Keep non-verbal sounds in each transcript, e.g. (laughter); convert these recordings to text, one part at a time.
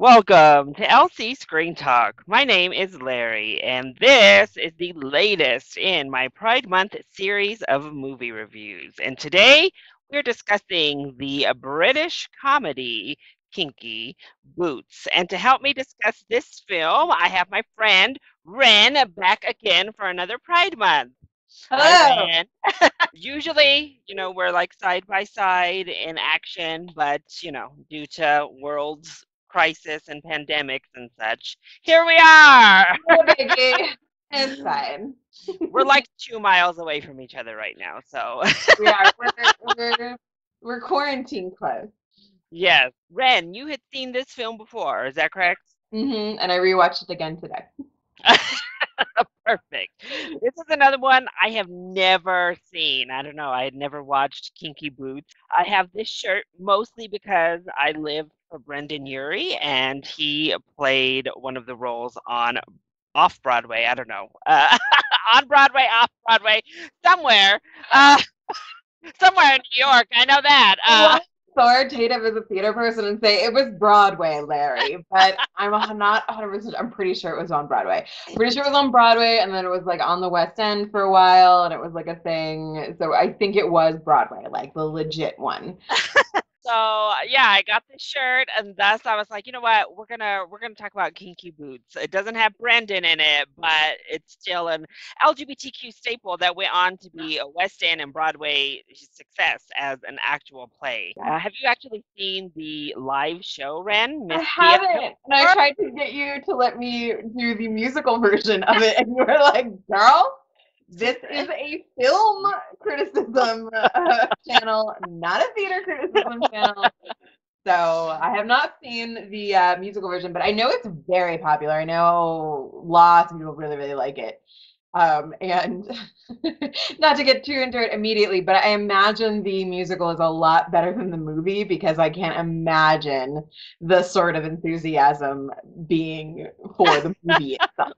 Welcome to LC Screen Talk. My name is Larry, and this is the latest in my Pride Month series of movie reviews. And today we're discussing the British comedy Kinky Boots. And to help me discuss this film, I have my friend Ren back again for another Pride Month. Hello. (laughs) Usually, you know, we're like side by side in action, but you know, due to world's crisis and pandemics and such, here we are. It's (laughs) fine. We're like two miles away from each other right now. So, We are. (laughs) We're we're we're quarantine close. yes, Ren, you had seen this film before, is that correct? Mm-hmm. And I rewatched it again today. (laughs) (laughs) Perfect. This is another one I have never seen. I don't know. I had never watched Kinky Boots. I have this shirt mostly because I live for Brendon Urie and he played one of the roles on off Broadway. I don't know. Uh, (laughs) on Broadway, off Broadway, somewhere. Uh, (laughs) somewhere in New York. I know that. Uh, authoritative as a theater person and say it was Broadway, Larry, but (laughs) I'm not 100%. I'm pretty sure it was on Broadway. Pretty sure it was on Broadway, and then it was like on the West End for a while, and it was like a thing. So I think it was Broadway, like the legit one. (laughs) So yeah, I got this shirt, and thus I was like, you know what, we're gonna we're gonna talk about Kinky Boots. It doesn't have Brendon in it, but it's still an LGBTQ staple that went on to be a West End and Broadway success as an actual play. Uh, have you actually seen the live show, Ren? I haven't, and I tried to get you to let me do the musical version of it, and you were like, "Girl, this is a film criticism uh, (laughs) channel, not a theater criticism channel." So I have not seen the uh, musical version, but I know it's very popular. I know lots of people really, really like it. Um, and (laughs) not to get too into it immediately, but I imagine the musical is a lot better than the movie because I can't imagine the sort of enthusiasm being for the movie (laughs) itself.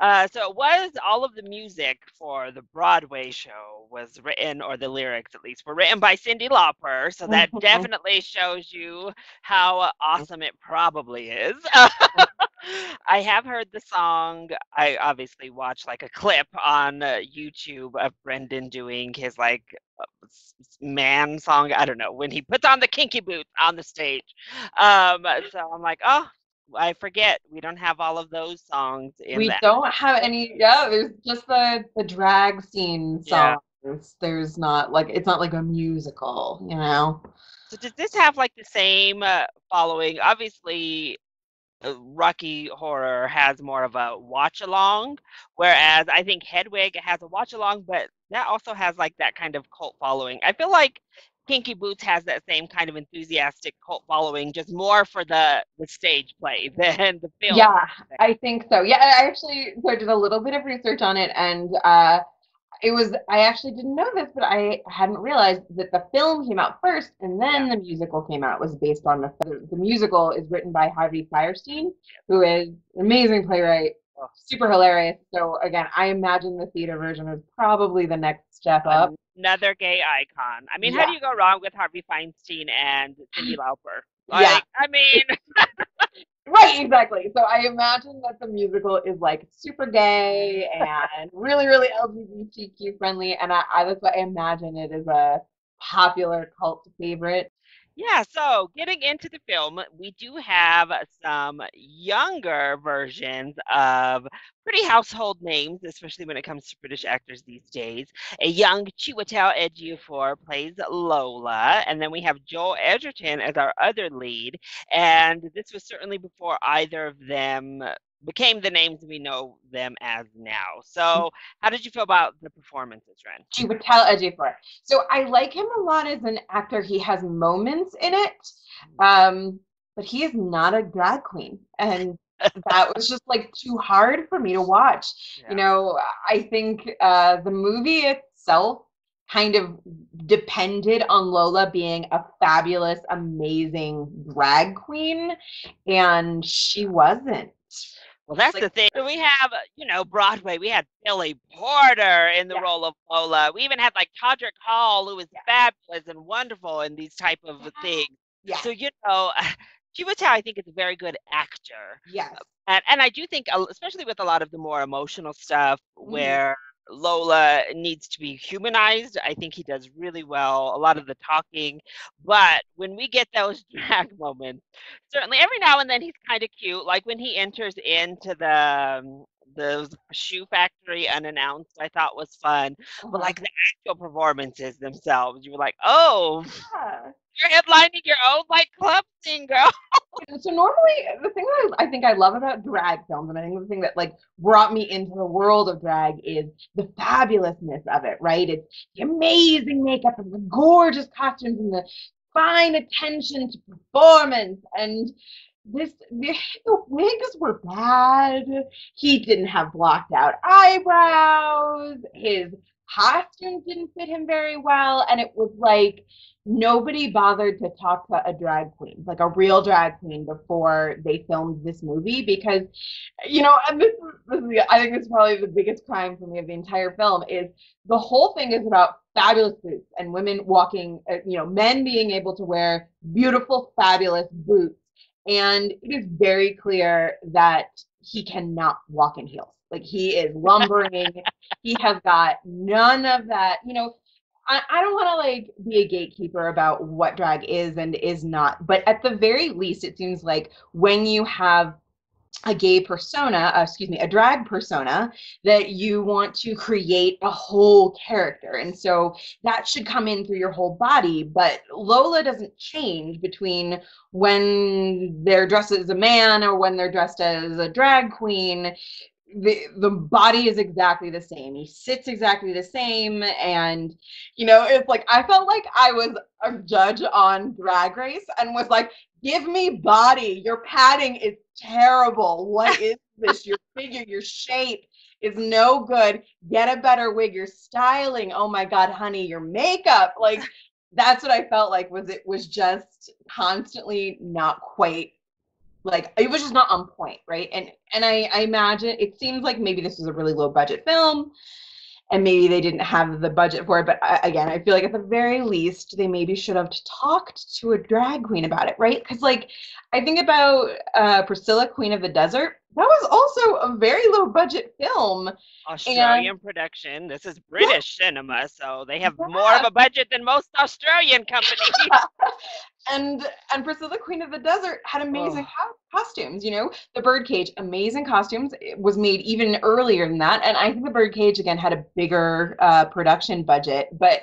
Uh, so it was all of the music for the Broadway show was written, or the lyrics at least, were written by Cyndi Lauper. So that (laughs) definitely shows you how awesome it probably is. (laughs) I have heard the song. I obviously watched like a clip on uh, YouTube of Brendon doing his like uh, man song. I don't know when he puts on the kinky boots on the stage. Um, so I'm like, oh, I forget we don't have all of those songs in We that. don't have any, yeah, there's just the the drag scene Yeah. songs. There's not like it's not like a musical, you know. So does this have like the same uh, following? Obviously, uh, Rocky Horror has more of a watch along, whereas I think Hedwig has a watch along, but that also has like that kind of cult following. I feel like Kinky Boots has that same kind of enthusiastic cult following, just more for the the stage play (laughs) than the film. Yeah, I think so. Yeah, I actually so I did a little bit of research on it and uh it was I actually didn't know this, but I hadn't realized that the film came out first and then the musical came out. It was based on the the musical is written by Harvey Fierstein, who is an amazing playwright. Super hilarious. So again, I imagine the theater version is probably the next step up. Another gay icon. I mean, how do you go wrong with Harvey Fierstein and Cyndi (sighs) Lauper? Yeah. I mean, (laughs) Right, exactly. So I imagine that the musical is like super gay and really, really LGBTQ friendly, and I, I that's why I imagine it is a popular cult favorite. Yeah, so getting into the film, we do have some younger versions of pretty household names, especially when it comes to British actors these days. A young Chiwetel Ejiofor plays Lola, and then we have Joel Edgerton as our other lead. And this was certainly before either of them became the names we know them as now. So, how did you feel about the performances, Ren? Chiwetel Ejiofor. So I like him a lot as an actor. He has moments in it, um, but he is not a drag queen, and that was just like too hard for me to watch. You know, I think uh, the movie itself kind of depended on Lola being a fabulous, amazing drag queen, and she wasn't. Well, that's Like- the thing. We have, you know, Broadway. We had Billy Porter in the Yeah. role of Lola. We even had like Todrick Hall, who was Yeah. fabulous and wonderful in these type of (laughs) things. Yeah. So you know, (laughs) Chiwetel, I think, is a very good actor. Yes. And, and I do think, uh, especially with a lot of the more emotional stuff, Mhm. where Lola needs to be humanized, I think he does really well. A lot of the talking, but when we get those (laughs) drag moments, certainly every now and then he's kind of cute. Like when he enters into the um, the shoe factory unannounced, I thought was fun. But Uh-huh. like the actual performances themselves, you were like, oh, Yeah. You're headlining your own like club scene, girl. (laughs) So normally, the thing that I, I think I love about drag films, and I think the thing that like brought me into the world of drag is the fabulousness of it. Right? It's the amazing makeup and the gorgeous costumes and the fine attention to performance and this the, the wigs were bad. He didn't have blocked out eyebrows. His costumes didn't fit him very well, and it was like nobody bothered to talk to a drag queen, like a real drag queen, before they filmed this movie because, you know, and this is, this is I think this is probably the biggest crime for me of the entire film is the whole thing is about fabulous boots and women walking, uh, you know, men being able to wear beautiful, fabulous boots. And it is very clear that he cannot walk in heels. Like he is lumbering. he has got none of that, you know, I, I don't want to like be a gatekeeper about what drag is and is not, but at the very least, it seems like when you have a gay persona, uh, excuse me, a drag persona, that you want to create a whole character. And so that should come in through your whole body. But Lola doesn't change between when they're dressed as a man or when they're dressed as a drag queen the the body is exactly the same. He sits exactly the same, and you know, it's like I felt like I was a judge on Drag Race and was like, "Give me body. Your padding is terrible. What is (laughs) this? Your figure, your shape." Is no good. Get a better wig. Your styling. Oh my God, honey, your makeup. Like (laughs) that's what I felt like was it was just constantly not quite like it was just not on point right? And and I, I imagine it seems like maybe this was a really low budget film and maybe they didn't have the budget for it but I, again i feel like at the very least they maybe should have talked to a drag queen about it right? Because like i think about uh, priscilla queen of the desert that was also a very low budget film Australian production. This is British cinema, so they have more of a budget than most Australian companies. (laughs) and and Priscilla Queen of the Desert had amazing Oh. co- costumes. You know, the Birdcage, amazing costumes. It was made even earlier than that, and I think the Birdcage again had a bigger uh, production budget. But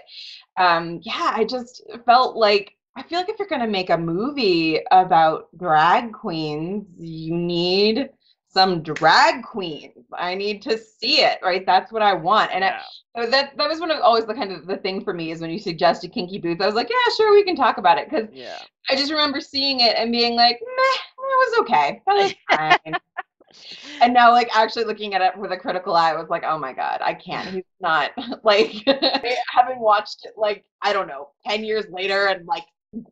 um, yeah, I just felt like I feel like if you're gonna make a movie about drag queens, you need some drag queens. I need to see it, right? That's what I want. And Yeah. so that that was one of always the kind of the thing for me is when you suggested Kinky Boots, I was like, yeah, sure, we can talk about it because yeah. I just remember seeing it and being like, meh, it was okay, that was (laughs) fine. and now, like actually looking at it with a critical eye, I was like, oh my god, I can't. He's not (laughs) like (laughs) having watched it like I don't know, ten years later and like.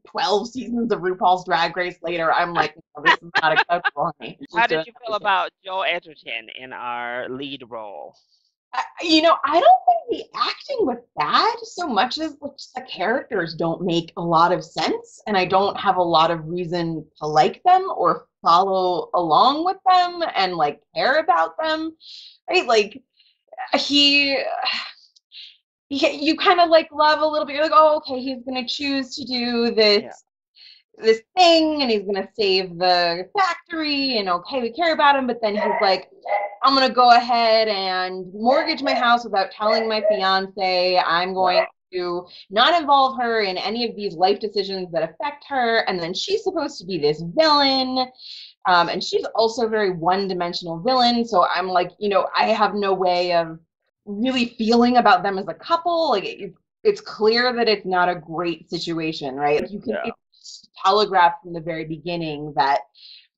12 seasons of RuPaul's Drag Race later, I'm like, (laughs) no, this is not acceptable, honey. (laughs) How did you feel everything. about Joel Edgerton in our lead role? I- you know, I don't think the acting was bad so much as just the characters don't make a lot of sense, and I don't have a lot of reason to like them or follow along with them and like care about them, right? Like he. He you kind of like love a little bit. You're like, oh, okay, he's gonna choose to do this Yeah. this thing, and he's gonna save the factory, and okay, we care about him. But then he's like, I'm gonna go ahead and mortgage my house without telling my fiance. I'm going to not involve her in any of these life decisions that affect her. And then she's supposed to be this villain. Um, and she's also a very one dimensional villain. So I'm like, you know, I have no way of really feeling about them as a couple. Like, it, it's clear that it's not a great situation, right? You can Yeah. it's telegraphed from the very beginning that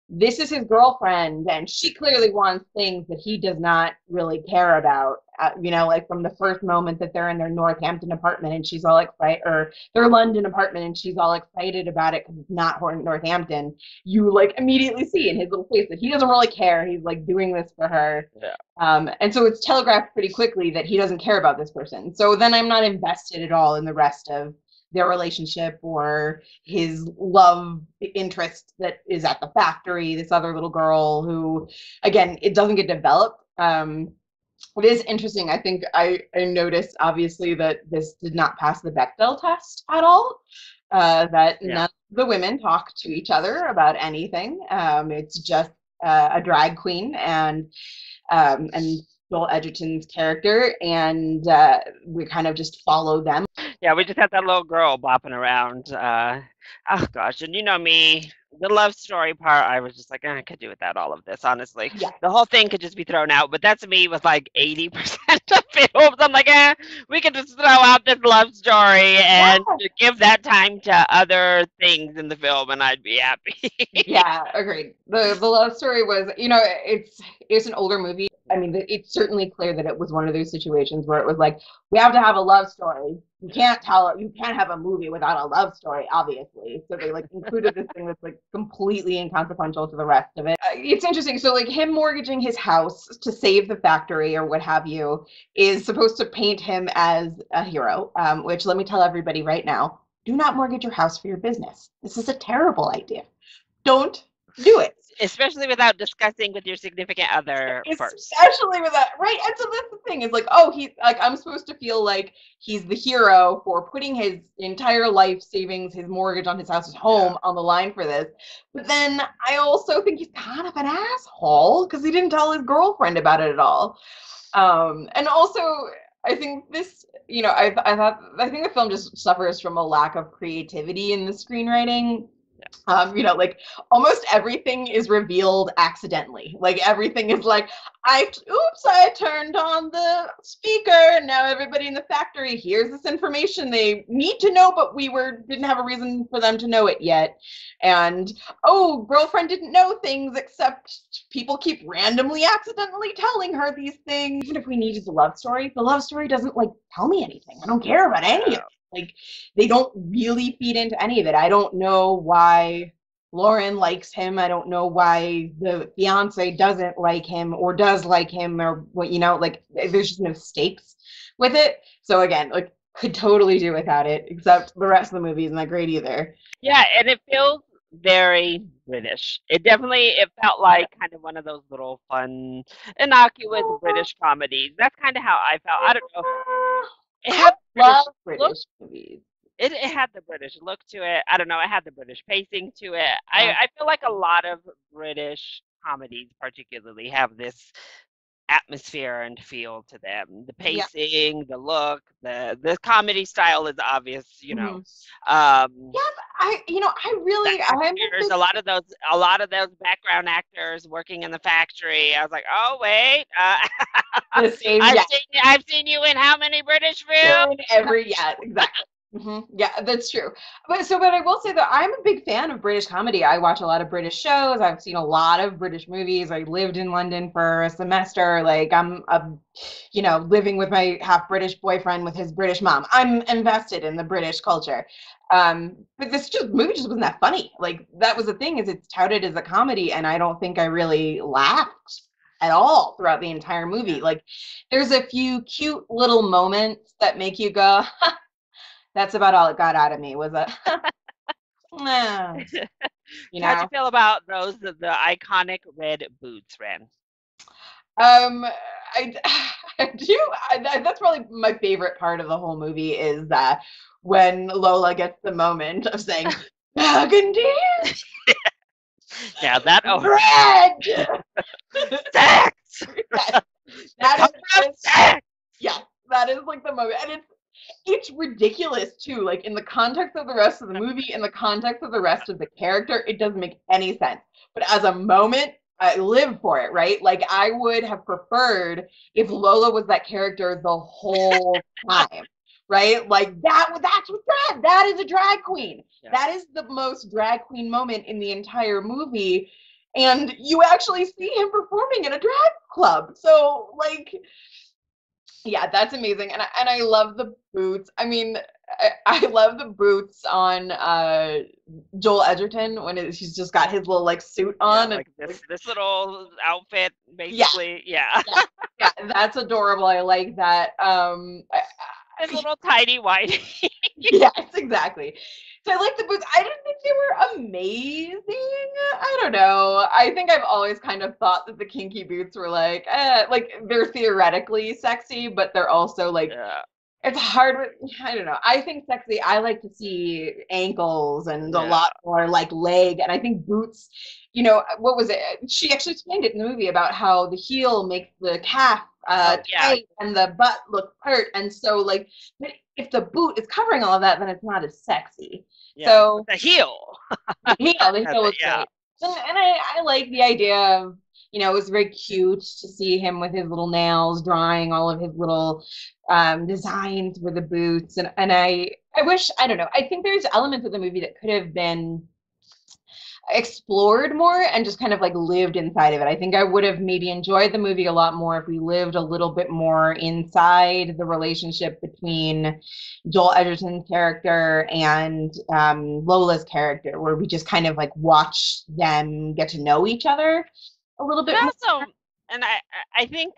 this is his girlfriend and she clearly wants things that he does not really care about uh, you know like from the first moment that they're in their northampton apartment and she's all excited or their london apartment and she's all excited about it because it's not northampton you like immediately see in his little face that he doesn't really care he's like doing this for her Yeah. um, and so it's telegraphed pretty quickly that he doesn't care about this person so then i'm not invested at all in the rest of their relationship or his love interest that is at the factory, this other little girl who, again, it doesn't get developed. Um, it is interesting. I think I, I noticed obviously that this did not pass the Bechdel test at all. Uh, that Yeah. none of the women talk to each other about anything. Um, it's just uh, a drag queen and um, and Joel Edgerton's character, and uh, we kind of just follow them. Yeah, we just had that little girl bopping around. Uh, oh gosh, and you know me, the love story part, I was just like, "Eh, I could do without all of this, honestly. Yeah. The whole thing could just be thrown out, but that's me with like 80% (laughs) of films. I'm like, eh, we could just throw out this love story and give that time to other things in the film, and I'd be happy. (laughs) yeah, agreed. The the love story was, you know, it's it's an older movie. I mean, it's certainly clear that it was one of those situations where it was like, we have to have a love story. You can't tell you can't have a movie without a love story, obviously. So they like included this thing that's like completely inconsequential to the rest of it. Uh, it's interesting. So like him mortgaging his house to save the factory or what have you is supposed to paint him as a hero. Um, which let me tell everybody right now: do not mortgage your house for your business. This is a terrible idea. Don't do it. Especially without discussing with your significant other first. Especially with that, right? And so that's the thing is like, oh, he like I'm supposed to feel like he's the hero for putting his entire life savings, his mortgage on his house, his home on the line for this. But then I also think he's kind of an asshole because he didn't tell his girlfriend about it at all. Um, and also, I think this, you know, I I thought I think the film just suffers from a lack of creativity in the screenwriting. Um, you know, like almost everything is revealed accidentally. Like everything is like, I oops, I turned on the speaker, and now everybody in the factory hears this information they need to know, but we were didn't have a reason for them to know it yet. And oh, girlfriend didn't know things except people keep randomly accidentally telling her these things. Even if we needed the love story, the love story doesn't like tell me anything. I don't care about any of it. Like they don't really feed into any of it. I don't know why Lauren likes him. I don't know why the fiance doesn't like him or does like him or what you know, like there's just no stakes with it. So again, like could totally do without it, except the rest of the movie isn't that great either. Yeah, and it feels very British. It definitely it felt like kind of one of those little fun, innocuous British comedies. That's kind of how I felt. I don't know. It had Love British British look. movies. It, it had the British look to it. I don't know. It had the British pacing to it. I, I feel like a lot of British comedies, particularly, have this atmosphere and feel to them. The Yeah. pacing, the look, the the comedy style is obvious. You know, Mhm. um, Yeah, I you know, I really I'm a actors, a lot of those, a lot of those background actors working in the factory. I was like, oh wait, uh, (laughs) same I've yeah. seen I've seen you in how many British films? in every yeah exactly hmm yeah that's true. But so but i will say that i'm a big fan of british comedy. I watch a lot of british shows. I've seen a lot of british movies. I lived in london for a semester. Like i'm a you know living with my half british boyfriend with his british mom. I'm invested in the british culture. Um but this just movie just wasn't that funny. Like that was the thing is it's touted as a comedy and i don't think i really laughed at all throughout the entire movie. Like there's a few cute little moments that make you go (laughs) that's about all it got out of me was a "Nah," (laughs) (laughs) you how do you feel about those the, the iconic red boots, Ren? um i, (laughs) I do I, that's probably my favorite part of the whole movie is that when lola gets the moment of saying burgundy Yeah, that red sex, that, that Come sex. yeah that is like the moment and it's it's ridiculous too like in the context of the rest of the movie in the context of the rest of the character it doesn't make any sense. But as a moment i live for it right? Like i would have preferred if lola was that character the whole (laughs) time right? Like that that's what that that is a drag queen. Yeah. that is the most drag queen moment in the entire movie and you actually see him performing in a drag club. So like yeah, that's amazing, and I, and I love the boots. I mean, I, (laughs) I love the boots on uh, Joel Edgerton when it, he's just got his little like suit Yeah, on. and, like this this little outfit, Yeah. basically. Yeah. yeah, that's adorable. I like that. Um, I, his little tiny white. (laughs) yes, exactly. So I like the boots. I didn't think they were amazing. I don't know. I think I've always kind of thought that the kinky boots were like, eh, like they're theoretically sexy, but they're also like yeah. it's hard with I don't know. I think sexy. I like to see ankles and a lot more like leg, and I think boots. You know what was it? She actually explained it in the movie about how the heel makes the calf uh, Oh, yeah. tight and the butt look pert, and so like if the boot is covering all of that, then it's not as sexy. yeah. So the heel. the heel, the (laughs) heel yeah. great. And, and I, I like the idea of, you know, it was very cute to see him with his little nails drawing all of his little um, designs for the boots. And, and I, I wish, I don't know, I think there's elements of the movie that could have been explored more and just kind of like lived inside of it. I think I would have maybe enjoyed the movie a lot more if we lived a little bit more inside the relationship between Joel Edgerton's character and um, Lola's character, where we just kind of like watch them get to know each other a little bit. But more. also, and I, I I think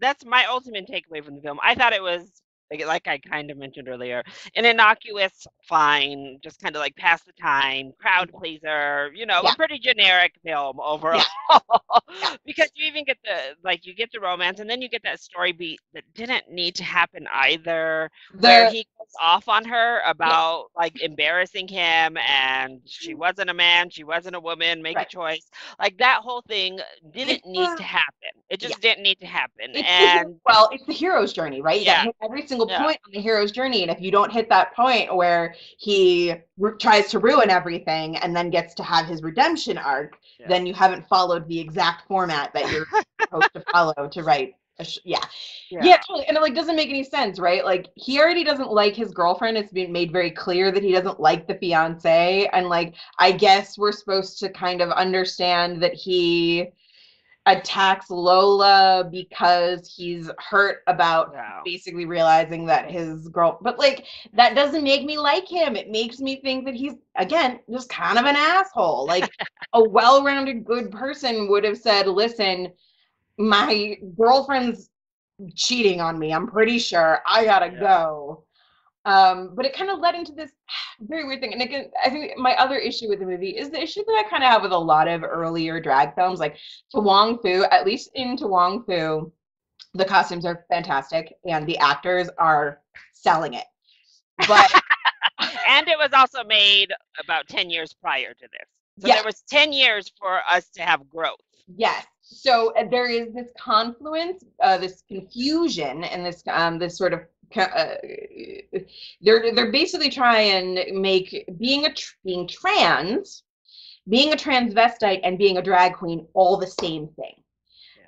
that's my ultimate takeaway from the film. I thought it was like, like I kind of mentioned earlier, an innocuous, fine, just kind of like pass the time, crowd mm-hmm. pleaser. You know, Yeah. a pretty generic film overall. (laughs) because you even get the like you get the romance, and then you get that story beat that didn't need to happen either. where he off on her about like embarrassing him and she mm. wasn't a man, she wasn't a woman, make. Right. a choice. Like that whole thing didn't need to happen. It just Yeah. didn't need to happen. it's the, and well, it's the hero's journey, right? You Yeah. every single Yeah. point on the hero's journey, and if you don't hit that point where he ru- tries to ruin everything and then gets to have his redemption arc, Yeah. then you haven't followed the exact format that you're (laughs) supposed to follow to write. Sh- yeah, yeah, totally. And it like doesn't make any sense, right? Like he already doesn't like his girlfriend. It's been made very clear that he doesn't like the fiance. And like I guess we're supposed to kind of understand that he attacks Lola because he's hurt about Yeah. basically realizing that his girl but like that doesn't make me like him. It makes me think that he's again just kind of an asshole. Like (laughs) a well-rounded good person would have said, "Listen, my girlfriend's cheating on me. I'm pretty sure I gotta Yeah. go. Um, but it kind of led into this very weird thing. And again, I think my other issue with the movie is the issue that I kind of have with a lot of earlier drag films, like To Wong Foo. At least in To Wong Foo, the costumes are fantastic and the actors are selling it. But (laughs) and it was also made about 10 years prior to this. So Yeah. there was 10 years for us to have growth. Yes. So uh, there is this confluence, uh, this confusion, and this um, this sort of uh, they're they're basically trying to make being a tr- being trans, being a transvestite, and being a drag queen all the same thing.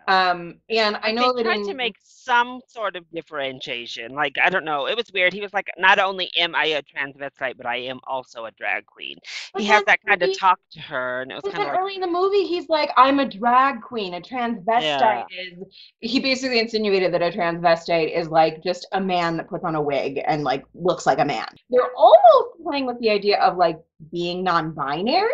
Um, and I know they that tried in to make some sort of differentiation. Like I don't know, it was weird. He was like, not only am I a transvestite, but I am also a drag queen. But he has that kind of talk to her, and it was kind of like, early in the movie, he's like, "I'm a drag queen. A transvestite is." He basically insinuated that a transvestite is like just a man that puts on a wig and like looks like a man. They're almost playing with the idea of like being non-binary,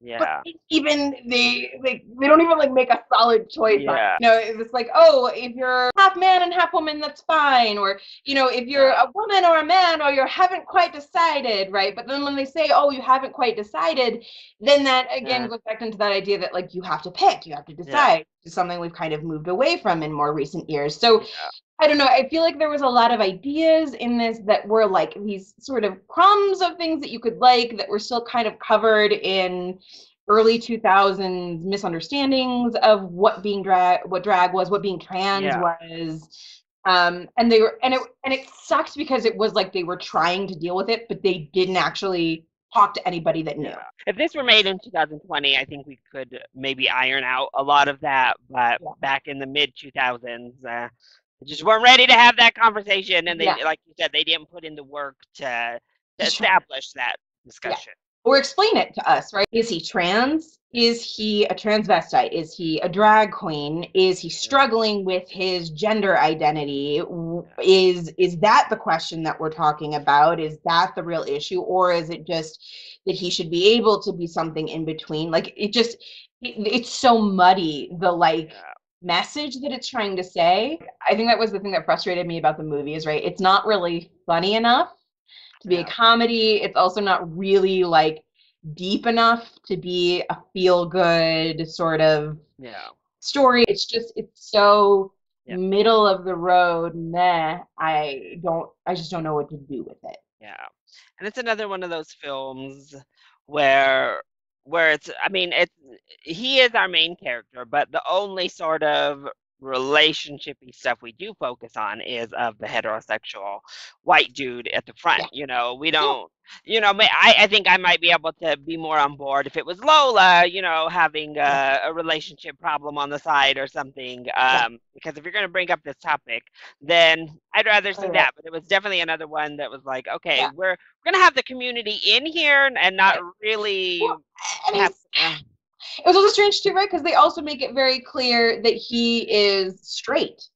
yeah, but even they like they don't even like make a solid choice. Yeah. You know, it's like, oh, if you're half man and half woman, that's fine. Or you know, if you're Yeah. a woman or a man, or you haven't quite decided, right? But then when they say, oh, you haven't quite decided, then that again Yeah. goes back into that idea that like you have to pick, you have to decide. It's something we've kind of moved away from in more recent years. So yeah. I don't know. I feel like there was a lot of ideas in this that were like these sort of crumbs of things that you could like that were still kind of covered in early 2000s misunderstandings of what being drag what drag was, what being trans Yeah. was. Um, and they were and it and it sucked because it was like they were trying to deal with it, but they didn't actually talk to anybody that knew. If this were made in 2020, I think we could maybe iron out a lot of that. But Yeah. back in the mid 2000s, uh, just weren't ready to have that conversation, and they, Yeah. like you said, they didn't put in the work to, to establish that discussion. or explain it to us, right? Is he trans? Is he a transvestite? Is he a drag queen? Is he struggling with his gender identity? Is is that the question that we're talking about? Is that the real issue or is it just that he should be able to be something in between? Like it just it, it's so muddy the like Yeah. Message that it's trying to say. I think that was the thing that frustrated me about the movie is right. It's not really funny enough to be a comedy. It's also not really like deep enough to be a feel good sort of Yeah. story. It's just it's so Yeah. middle of the road. Meh. I don't. I just don't know what to do with it. Yeah. And it's another one of those films where where it's I mean it's he is our main character, but the only sort of relationshipy stuff we do focus on is of the heterosexual white dude at the front. Yeah. You know, we don't you know, I, I think I might be able to be more on board if it was Lola, you know, having a, a relationship problem on the side or something. Um, Because if you're going to bring up this topic, then I'd rather see Oh, yeah. that. But it was definitely another one that was like, okay, Yeah. we're we're gonna have the community in here and- and not really Well, have. It was also strange too, right? Because they also make it very clear that he is straight.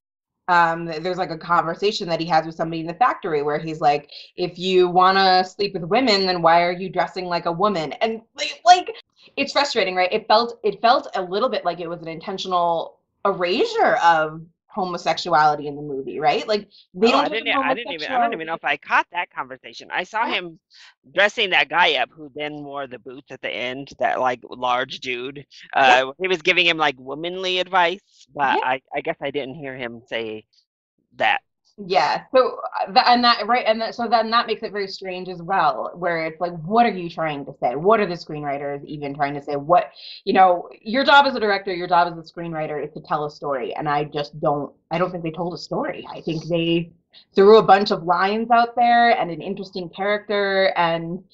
Um, there's like a conversation that he has with somebody in the factory where he's like, "If you want to sleep with women, then why are you dressing like a woman?" And like, it's frustrating, right? It felt it felt a little bit like it was an intentional erasure of homosexuality in the movie, right? Like they Oh, don't. I didn't. I didn't even. I don't even know if I caught that conversation. I saw him dressing that guy up, who then wore the boots at the end. That like large dude. Uh, he was giving him like womanly advice, but Yeah. I, I guess I didn't hear him say that. Yeah. So uh, that and that right and that, so then that makes it very strange as well, where it's like, what are you trying to say? What are the screenwriters even trying to say? What you know, your job as a director, your job as a screenwriter is to tell a story, and I just don't. I don't think they told a story. I think they threw a bunch of lines out there and an interesting character and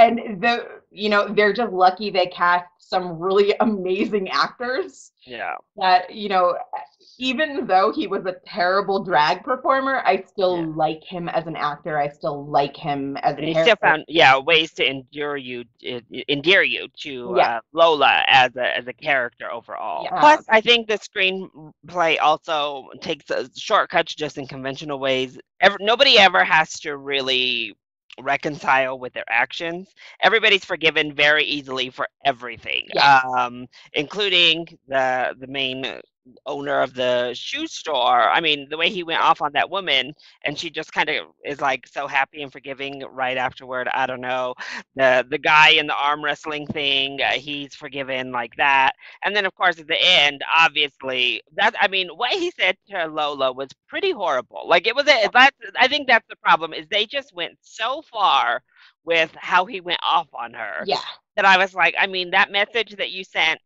and the you know they're just lucky they cast some really (laughs) amazing actors Yeah. that you know even though he was a terrible drag performer i still Yeah. like him as an actor i still like him as And a he still found yeah ways to endure you, e- e- endear you to Yeah. uh, Lola as a as a character overall. Yeah. Plus, I think the screenplay also takes uh, shortcuts just in conventional ways. Ever, nobody ever has to really reconcile with their actions. Everybody's forgiven very easily for everything, Yes. um, including the the main owner of the shoe store. I mean, the way he went off on that woman, and she just kind of is like so happy and forgiving right afterward. I don't know. The the guy in the arm wrestling thing, uh, he's forgiven like that. And then of course at the end, obviously that I mean, what he said to Lola was pretty horrible. Like it was a that I think that's the problem is they just went so far with how he went off on her yeah that I was like, I mean, that message that you sent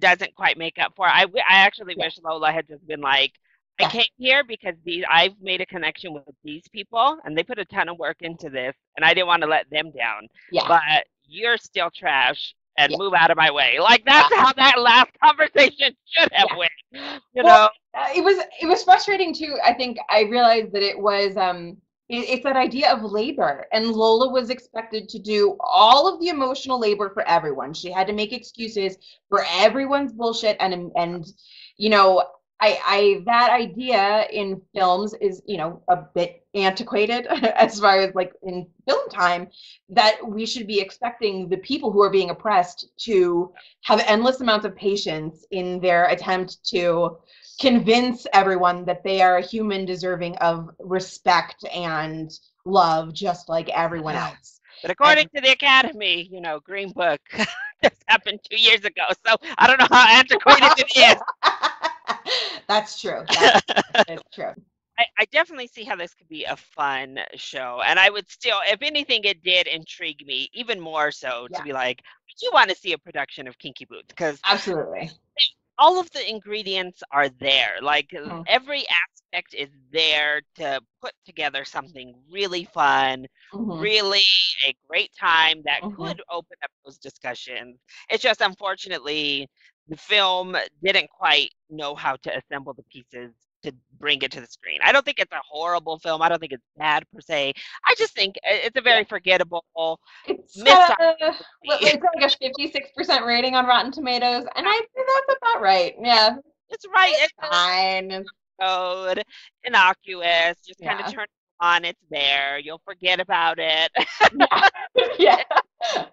doesn't quite make up for. I, w- I actually Yeah. wish Lola had just been like, I Yeah. came here because these I've made a connection with these people and they put a ton of work into this and I didn't want to let them down. yeah But you're still trash and Yeah. move out of my way. Like that's how that last (laughs) conversation should have Yeah. went. You Well, know? Uh, it was it was frustrating too i think i realized that it was um it's that idea of labor and lola was expected to do all of the emotional labor for everyone. She had to make excuses for everyone's bullshit and and you know I, I that idea in films is you know a bit antiquated (laughs) as far as like in film time that we should be expecting the people who are being oppressed to have endless amounts of patience in their attempt to convince everyone that they are a human deserving of respect and love just like everyone else. But according to the Academy, you know, Green Book (laughs) just happened two years ago. So I don't know how antiquated it (laughs) is. That's true. (laughs) That's, that's true. I, I definitely see how this could be a fun show. And I would still, if anything, it did intrigue me even more so to Yeah. be like, I do want to see a production of Kinky Boots because Absolutely. All of the ingredients are there. Like Mhm. every aspect is there to put together something really fun, Mhm. really a great time that Mhm. could open up those discussions. It's just unfortunately the film didn't quite know how to assemble the pieces to bring it to the screen. I don't think it's a horrible film. I don't think it's bad per se. I just think uh, it's a very forgettable. It's got a, (laughs) it's like a 56% rating on Rotten Tomatoes, and I think that's about right. Yeah, It's right. It's fine. code, innocuous. Just kind Yeah. of turn it on. It's there. You'll forget about it. yeah. (laughs) yeah. (laughs)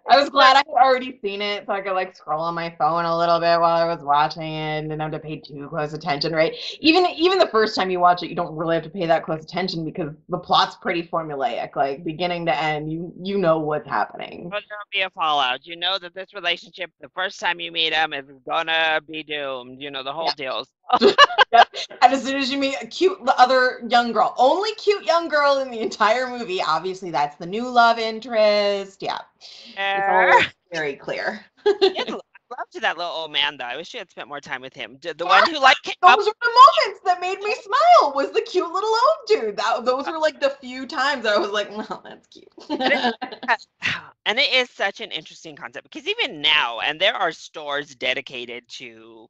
I was glad I had already seen it, so I could like scroll on my phone a little bit while I was watching it, and didn't have to pay too close attention. Right? Even even the first time you watch it, you don't really have to pay that close attention because the plot's pretty formulaic, like beginning to end. You you know what's happening. But there'll be a fallout. You know that this relationship, the first time you meet him, is gonna be doomed. You know the whole Yeah. deal. Yep. (laughs) And as soon as you meet a cute other young girl, only cute young girl in the entire movie, obviously that's the new love interest. Yeah, it's all Er. (laughs) very clear. I loved that little old man though. I wish you had spent more time with him. The, one who like came up Those were the moments that made me smile. Was the cute little old dude. That those were like the few times I was like, "Well, that's cute." and it (laughs) (sighs) is such an interesting concept because even now and there are stores dedicated to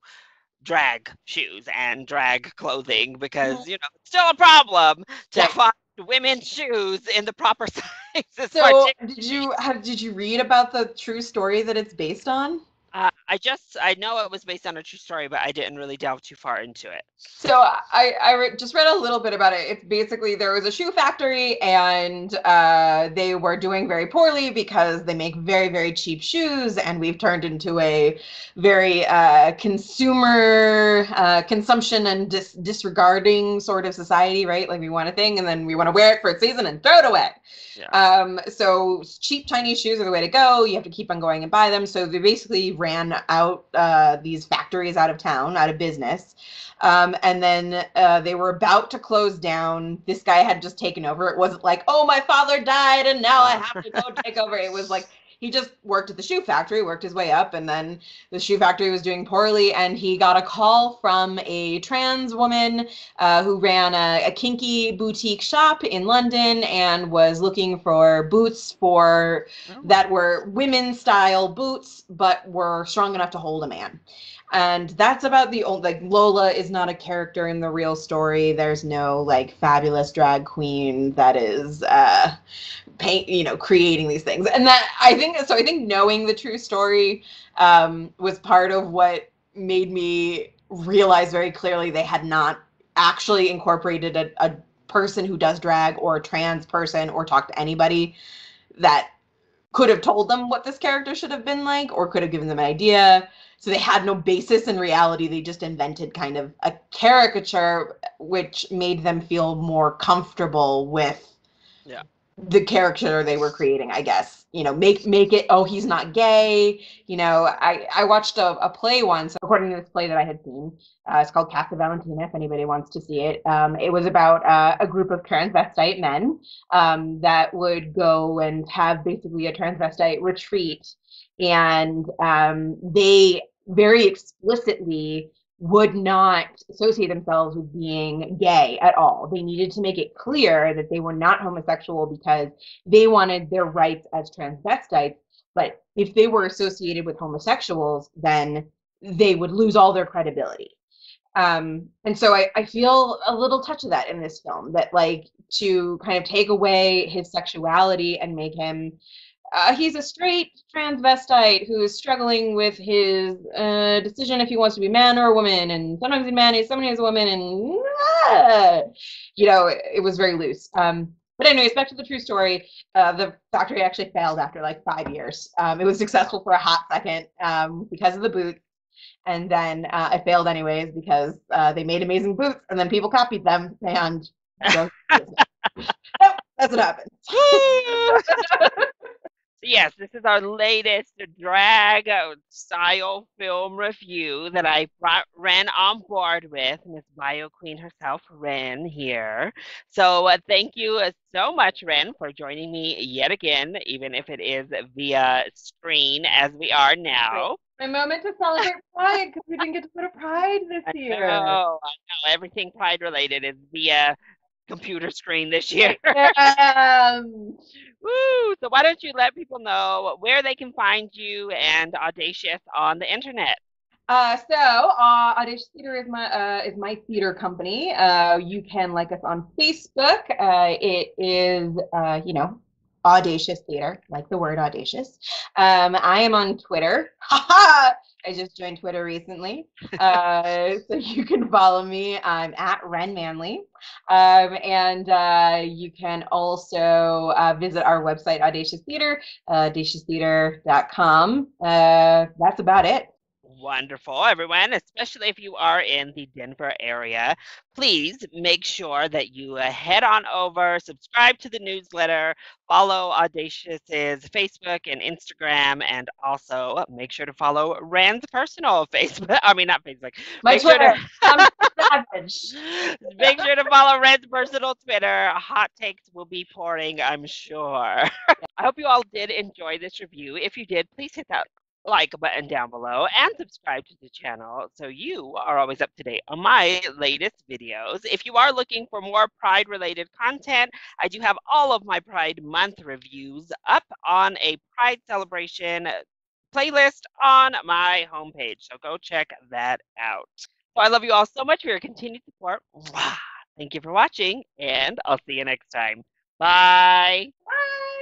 drag shoes and drag clothing because you know it's still a problem to Yeah. find women's shoes in the proper (laughs) sizes so, did you have did you read about the true story that it's based on? Uh, i just i know it was based on a true story but i didn't really delve too far into it So I I re- just read a little bit about it. It's basically there was a shoe factory and uh, they were doing very poorly because they make very very cheap shoes and we've turned into a very uh, consumer uh, consumption and dis- disregarding sort of society, right? Like we want a thing and then we want to wear it for a season and throw it away. Yeah. Um, so cheap Chinese shoes are the way to go. You have to keep on going and buy them. So they basically ran out uh, these factories out of town, out of business. Um, and then uh, they were about to close down. This guy had just taken over. It wasn't like, oh, my father died and now I have to go take over. It was like he just worked at the shoe factory, worked his way up, and then the shoe factory was doing poorly. And he got a call from a trans woman uh, who ran a, a kinky boutique shop in London and was looking for boots for that were women style boots, but were strong enough to hold a man. And that's about the only like Lola is not a character in the real story. There's no like fabulous drag queen that is uh paint, you know, creating these things. And that I think so I think knowing the true story um was part of what made me realize very clearly they had not actually incorporated a, a person who does drag or a trans person or talk to anybody that could have told them what this character should have been like or could have given them an idea. So they had no basis in reality. They just invented kind of a caricature, which made them feel more comfortable with Yeah. the character they were creating. I guess you know, make make it. Oh, he's not gay. You know, I I watched a, a play once, according to this play that I had seen. Uh, it's called Casa Valentina. If anybody wants to see it, um, it was about uh, a group of transvestite men um, that would go and have basically a transvestite retreat, and um, they very explicitly would not associate themselves with being gay at all. They needed to make it clear that they were not homosexual because they wanted their rights as transvestites. But if they were associated with homosexuals, then they would lose all their credibility. Um, and so I, I feel a little touch of that in this film that like to kind of take away his sexuality and make him uh, he's a straight transvestite who is struggling with his uh, decision if he wants to be a man or a woman, and sometimes he's a man, sometimes he's a woman, and ah, you know, it, it was very loose. Um, but anyways, back to the true story. Uh, the factory actually failed after like five years. Um, it was successful for a hot second um, because of the boots, and then uh, it failed anyways because uh, they made amazing boots, and then people copied them, and (laughs) that's what happened. (laughs) Yes, this is our latest drag style film review that I brought Ren on board with, Miss Bio Queen herself, Ren here. So uh, thank you uh, so much, Ren, for joining me yet again, even if it is via screen as we are now. My moment to celebrate (laughs) Pride because we didn't get to go to Pride this year. know, I know. Everything Pride related is via computer screen this year. (laughs) Um, Woo! So why don't you let people know where they can find you and Audacious on the internet? uh, so uh, Audacious Theatre is my uh, is my theater company. Uh, you can like us on Facebook. Uh, it is uh, you know Audacious Theatre, like the word audacious. Um, I am on Twitter. (laughs) Haha! I just joined Twitter recently. Uh, (laughs) so you can follow me. I'm at Ren Manley. Um, and uh, you can also uh, visit our website, Audacious Theatre, uh, audacioustheatre.com. Uh, that's about it. Wonderful, everyone, especially if you are in the Denver area. Please make sure that you uh, head on over, subscribe to the newsletter, follow Audacious's Facebook and Instagram, and also make sure to follow Ren's personal (laughs) Facebook. I mean, not Facebook. My make Twitter. Sure to, savage. (laughs) make sure to follow Ren's personal Twitter. Hot takes will be pouring, I'm sure. (laughs) I hope you all did enjoy this review. If you did, please hit that like button down below and subscribe to the channel so you are always up to date on my latest videos. If you are looking for more Pride related content, I do have all of my Pride Month reviews up on a Pride celebration playlist on my homepage. So go check that out. So I love you all so much for your continued support. Thank you for watching, and I'll see you next time. Bye. Bye.